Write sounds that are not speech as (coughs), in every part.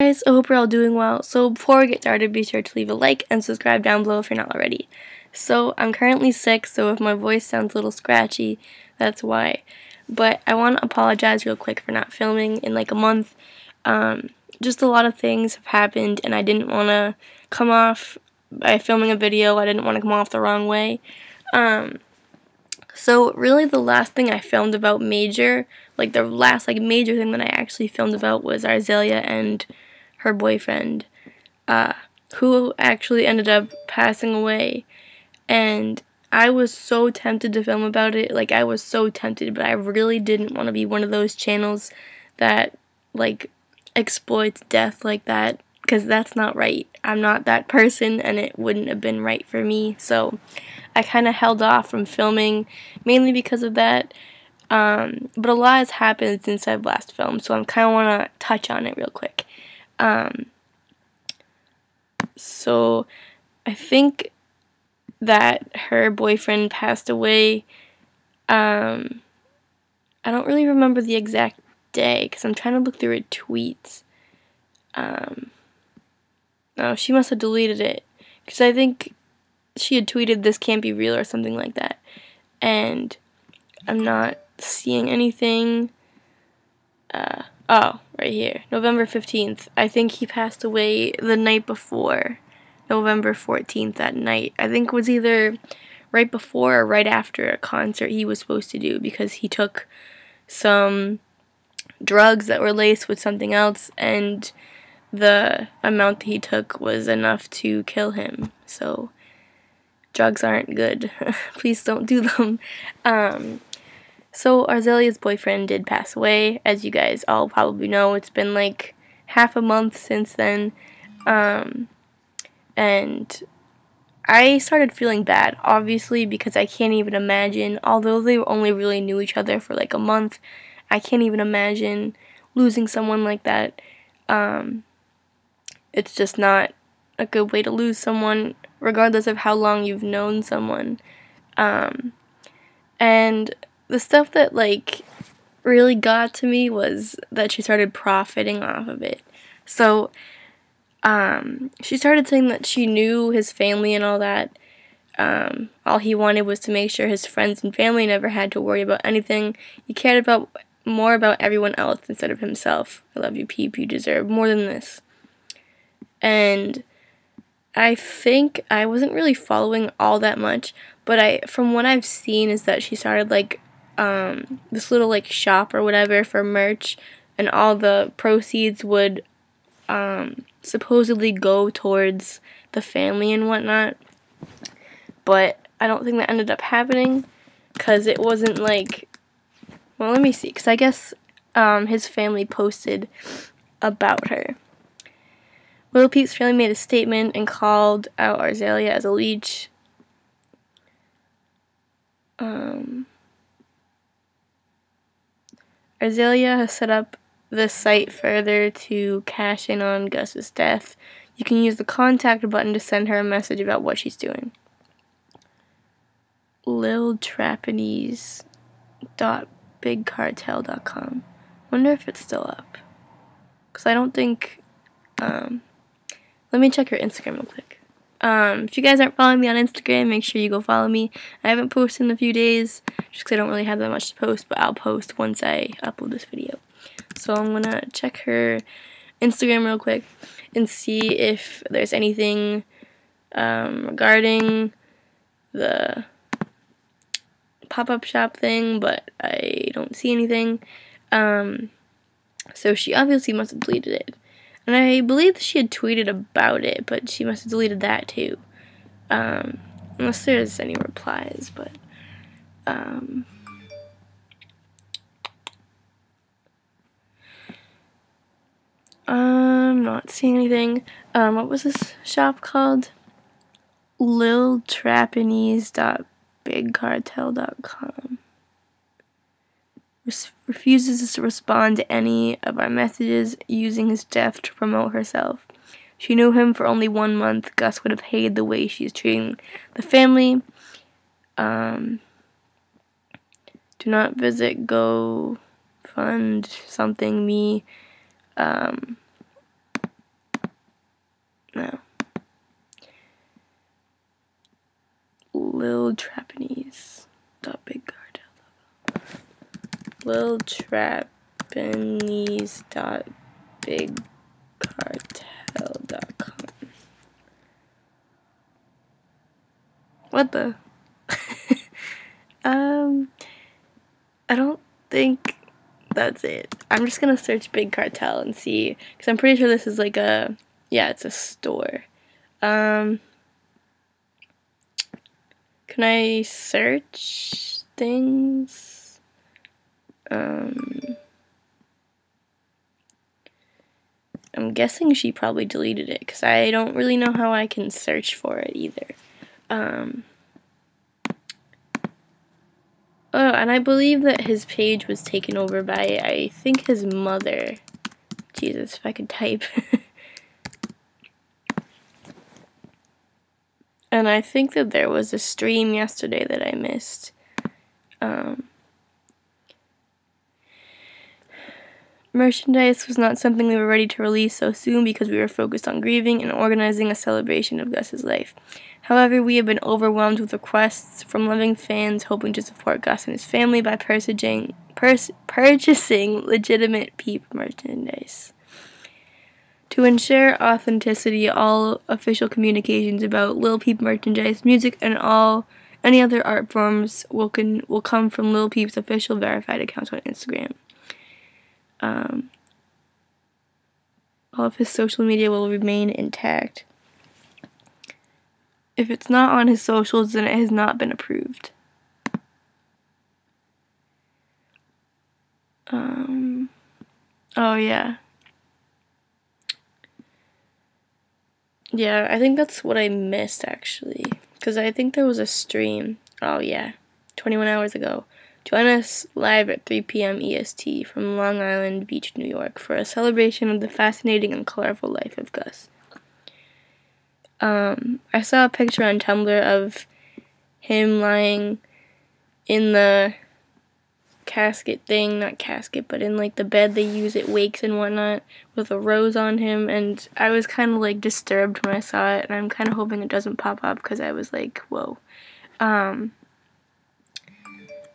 guys, I hope you're all doing well. So before we get started, be sure to leave a like and subscribe down below if you're not already. So I'm currently sick, so if my voice sounds a little scratchy, that's why. But I want to apologize real quick for not filming in like a month. Um, just a lot of things have happened, and I didn't want to come off by filming a video. I didn't want to come off the wrong way. Um, so really the last thing I filmed about major, like the last like major thing that I actually filmed about was Arzaylea and her boyfriend, uh, who actually ended up passing away. And I was so tempted to film about it. Like I was so tempted, but I really didn't want to be one of those channels that like exploits death like that because that's not right. I'm not that person and it wouldn't have been right for me. So I kind of held off from filming mainly because of that. Um, but a lot has happened since I've last filmed, so I kind of want to touch on it real quick. Um, so I think that her boyfriend passed away. Um, I don't really remember the exact day because I'm trying to look through her tweets. Um, no, she must have deleted it because I think she had tweeted this can't be real or something like that. And I'm not seeing anything. Uh, oh, right here. November 15th. I think he passed away the night before. November 14th that night. I think it was either right before or right after a concert he was supposed to do because he took some drugs that were laced with something else and the amount he took was enough to kill him. So drugs aren't good. (laughs) Please don't do them. Um, so Arzaylea's boyfriend did pass away, as you guys all probably know. It's been like half a month since then. Um, and I started feeling bad, obviously, because I can't even imagine, although they only really knew each other for like a month, I can't even imagine losing someone like that. Um, it's just not a good way to lose someone, regardless of how long you've known someone. Um, and the stuff that, like, really got to me was that she started profiting off of it. So, um, she started saying that she knew his family and all that. Um, all he wanted was to make sure his friends and family never had to worry about anything. He cared about more about everyone else instead of himself. I love you, Peep. You deserve more than this. And I think I wasn't really following all that much, but I from what I've seen is that she started like um, this little like shop or whatever for merch, and all the proceeds would um, supposedly go towards the family and whatnot. But I don't think that ended up happening because it wasn't like well, let me see, because I guess um, his family posted about her. Lil Peep's family made a statement and called out Arzaylea as a leech. Um, Arzaylea has set up this site further to cash in on Gus's death. You can use the contact button to send her a message about what she's doing. Lil Trapanese dot bigcartel.com. Wonder if it's still up. Because I don't think. Um, let me check your Instagram real quick. Um, if you guys aren't following me on Instagram, make sure you go follow me. I haven't posted in a few days just because I don't really have that much to post, but I'll post once I upload this video. So I'm going to check her Instagram real quick and see if there's anything um, regarding the pop-up shop thing, but I don't see anything. Um, so she obviously must have deleted it. And I believe she had tweeted about it, but she must have deleted that too. Um, unless there's any replies, but... Um, I'm not seeing anything. Um, what was this shop called? LilTrapanese.com bigcartel.com. refuses to respond to any of our messages using his death to promote herself. She knew him for only one month. Gus would have hated the way she's treating the family. Um, do not visit Go Fund something me. Um, No. Lil Trapanese. Dot big cartel. Lil Trapanese. Dot big cartel.com. What the? (laughs) um, I don't think that's it. I'm just gonna search Big Cartel and see, because I'm pretty sure this is like a, yeah, it's a store. Um, can I search things? Um, I'm guessing she probably deleted it because I don't really know how I can search for it either. Um, oh, and I believe that his page was taken over by, I think, his mother. Jesus, if I could type. (laughs) and I think that there was a stream yesterday that I missed. Um, Merchandise was not something we were ready to release so soon because we were focused on grieving and organizing a celebration of Gus's life. However, we have been overwhelmed with requests from loving fans hoping to support Gus and his family by purchasing, purchasing legitimate Peep merchandise. To ensure authenticity, all official communications about Lil Peep merchandise, music, and all any other art forms will, will come from Lil Peep's official verified accounts on Instagram. Um, all of his social media will remain intact. If it's not on his socials, then it has not been approved. Um, oh, yeah. Yeah, I think that's what I missed actually. Because I think there was a stream. Oh, yeah. 21 hours ago. Join us live at 3 p.m. EST from Long Island Beach, New York, for a celebration of the fascinating and colorful life of Gus. Um, I saw a picture on Tumblr of him lying in the casket thing, not casket, but in like the bed they use at wakes and whatnot, with a rose on him, and I was kind of like disturbed when I saw it, and I'm kind of hoping it doesn't pop up because I was like, whoa. Um,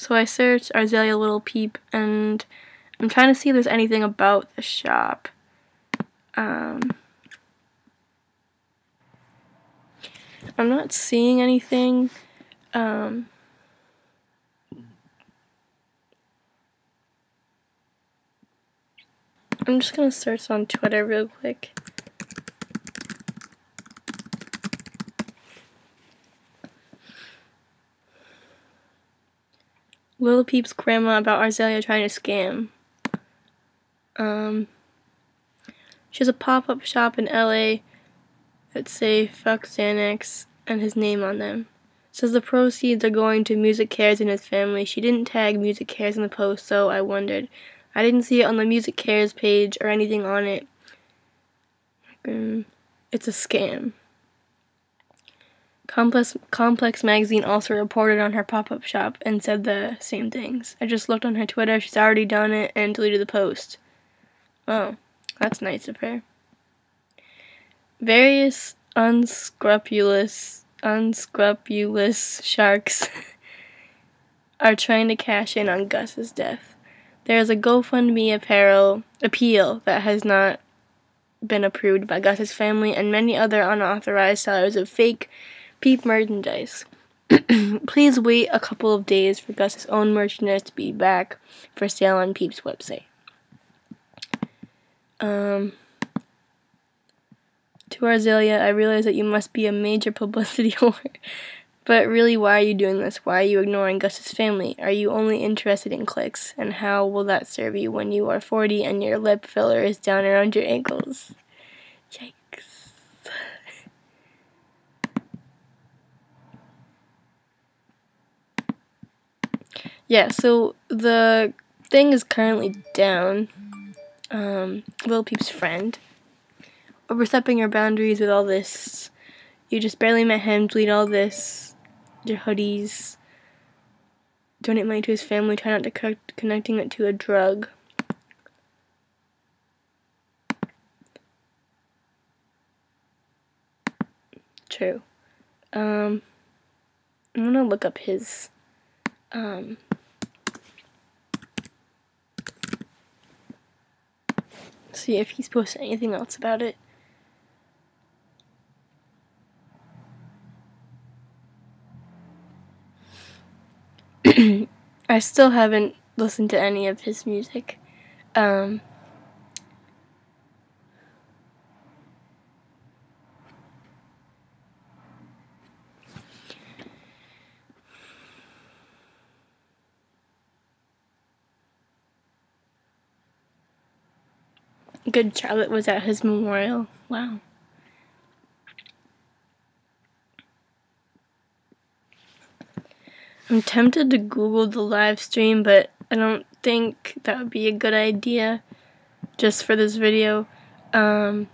so I searched Arzaylea Little Peep and I'm trying to see if there's anything about the shop. Um, I'm not seeing anything. Um, I'm just gonna search on Twitter real quick. Lil Peep's grandma about Arzaylea trying to scam. Um, she has a pop-up shop in LA that say fuck Xanax and his name on them. Says the proceeds are going to MusiCares and his family. She didn't tag MusiCares in the post, so I wondered. I didn't see it on the MusiCares page or anything on it. Um, it's a scam. Complex, Complex Magazine also reported on her pop up shop and said the same things. I just looked on her Twitter, she's already done it and deleted the post. Oh, that's nice of her. Various unscrupulous, unscrupulous sharks (laughs) are trying to cash in on Gus's death. There is a GoFundMe apparel appeal that has not been approved by Gus's family and many other unauthorized sellers of fake Peep merchandise. (clears throat) Please wait a couple of days for Gus's own merchandise to be back for sale on Peep's website. Um, to Arzaylea, I realize that you must be a major (laughs) publicity whore. But really, why are you doing this? Why are you ignoring Gus's family? Are you only interested in clicks? And how will that serve you when you are 40 and your lip filler is down around your ankles? Yikes. Yeah, so the thing is currently down. Um, Lil Peep's friend. Overstepping your boundaries with all this. You just barely met him, delete all this. Your hoodies. Donate money to his family, try not to connect, connecting it to a drug. true. Um, I'm gonna look up his, um, see if he's posted anything else about it. (clears throat) I still haven't listened to any of his music. Um, Good Charlotte was at his memorial. Wow. I'm tempted to Google the live stream, but I don't think that would be a good idea just for this video. Um,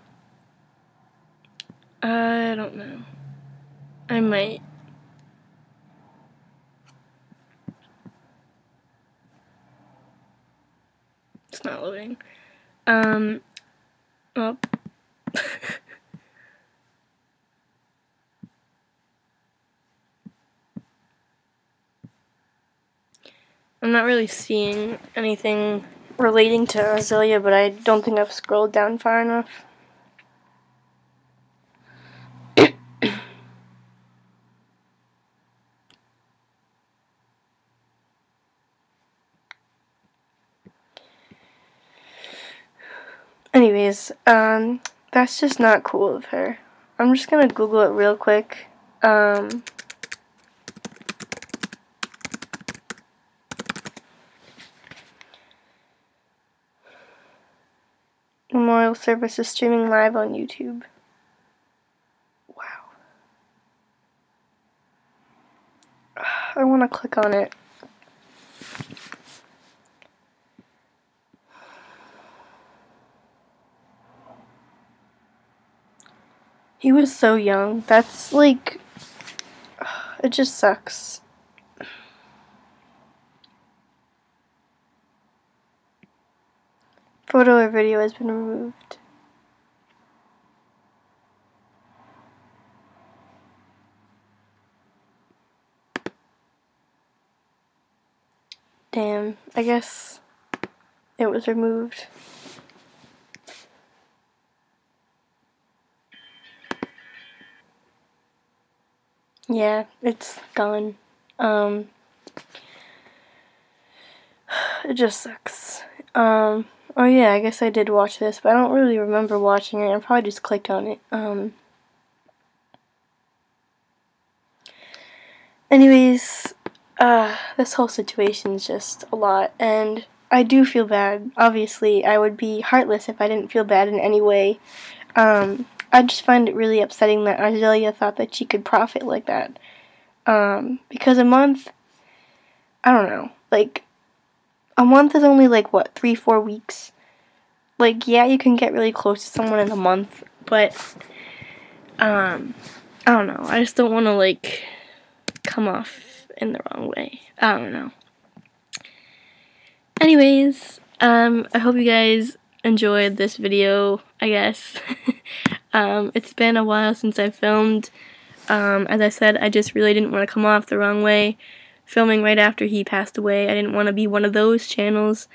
I don't know. I might. It's not loading. Um, well. (laughs) I'm not really seeing anything relating to Arzaylea, but I don't think I've scrolled down far enough. Anyways, um, that's just not cool of her. I'm just gonna Google it real quick. Um, memorial service is streaming live on YouTube. Wow. (sighs) I want to click on it. He was so young. That's like. (sighs) It just sucks. Photo or video has been removed. Damn, I guess it was removed. Yeah, it's gone. Um, it just sucks. Um, oh yeah, I guess I did watch this, but I don't really remember watching it. I probably just clicked on it. Um, anyways, uh, this whole situation is just a lot, and I do feel bad. Obviously, I would be heartless if I didn't feel bad in any way. Um, I just find it really upsetting that Arzaylea thought that she could profit like that. Um, because a month, I don't know, like, a month is only like, what, three, four weeks? Like, yeah, you can get really close to someone in a month, but, um, I don't know. I just don't want to, like, come off in the wrong way. I don't know. Anyways, um, I hope you guys enjoyed this video, I guess. (laughs) Um, it's been a while since I filmed. Um, as I said, I just really didn't want to come off the wrong way. Filming right after he passed away, I didn't want to be one of those channels.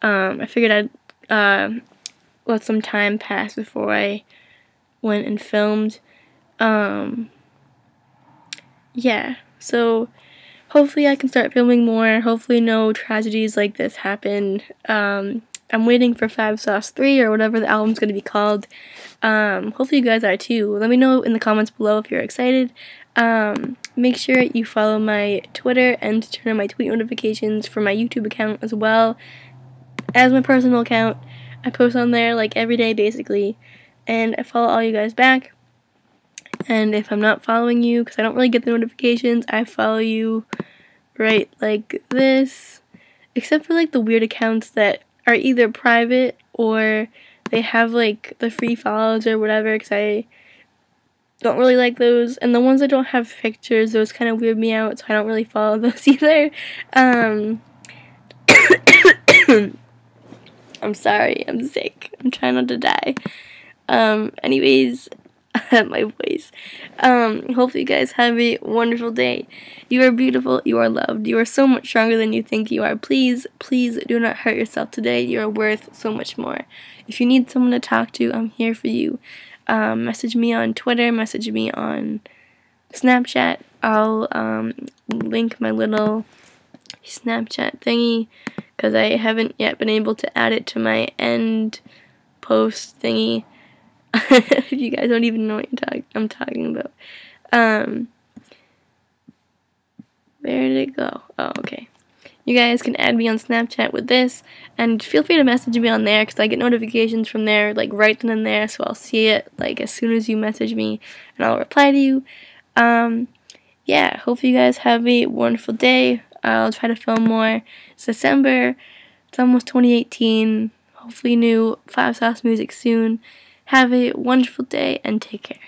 Um, I figured I'd uh, let some time pass before I went and filmed. Um, yeah, so hopefully I can start filming more. Hopefully no tragedies like this happen. Um, I'm waiting for Five Sauce 3 or whatever the album's going to be called. Um, hopefully you guys are too. Let me know in the comments below if you're excited. Um, make sure you follow my Twitter and turn on my tweet notifications for my YouTube account as well as my personal account. I post on there like every day basically, and I follow all you guys back. And if I'm not following you, because I don't really get the notifications, I follow you right like this. Except for like the weird accounts that are either private or they have like the free follows or whatever because I don't really like those. And the ones that don't have pictures, those kind of weird me out, so I don't really follow (laughs) those either. Um, (coughs) I'm sorry, I'm sick. I'm trying not to die. Um, anyways, (laughs) my voice. Um, hopefully, you guys have a wonderful day. You are beautiful. You are loved. You are so much stronger than you think you are. Please, please do not hurt yourself today. You are worth so much more. If you need someone to talk to, I'm here for you. Um, message me on Twitter. Message me on Snapchat. I'll um, link my little Snapchat thingy because I haven't yet been able to add it to my end post thingy. (laughs) you guys don't even know what talk- I'm talking about. Um, where did it go? Oh, okay. You guys can add me on Snapchat with this, and feel free to message me on there because I get notifications from there, like right then and there. So I'll see it like as soon as you message me, and I'll reply to you. Um, yeah, hope you guys have a wonderful day. I'll try to film more. It's December. It's almost 2018. Hopefully, new Five Sauce music soon. Have a wonderful day and take care.